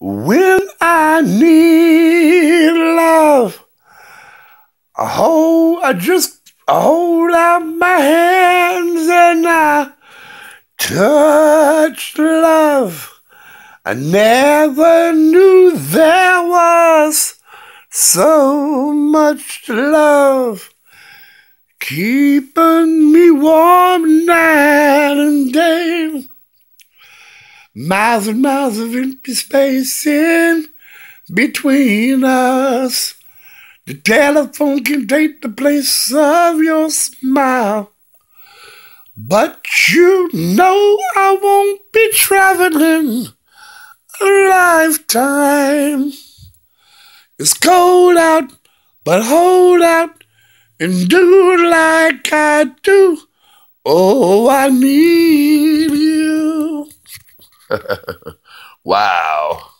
when I need love. I hold, I just hold out my hands and I touch love. I never knew there was so much love keeping me warm Miles and miles of empty space in between us. The telephone can take the place of your smile. But you know I won't be traveling a lifetime. It's cold out, but hold out and do like I do. Oh, I need. wow.